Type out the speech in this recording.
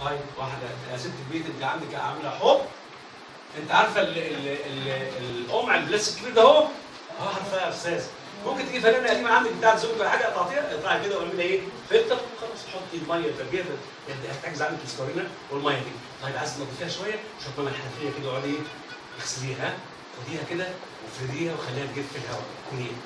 طيب واحدة. يا ست البيت انت عندك عاملة حب. انت عارفة ال ال ال القمع البلاستيك الكبير ده اهو آه عارفة يا أستاذ. ممكن تجيب فنانة قديمة عندك بتاعت زوجك ولا حاجة تقطيع اقطعها كده واعملها إيه؟ فلتر خلاص حطي المية تربيه انت هتحتاج عندك السكرينه والمية دي. طيب عايز تنضفيها شوية؟ شوية من الحنفيه كده اقعدي إيه؟ اغسليها خديها كده وافرديها وخليها تجف في الهواء. كليها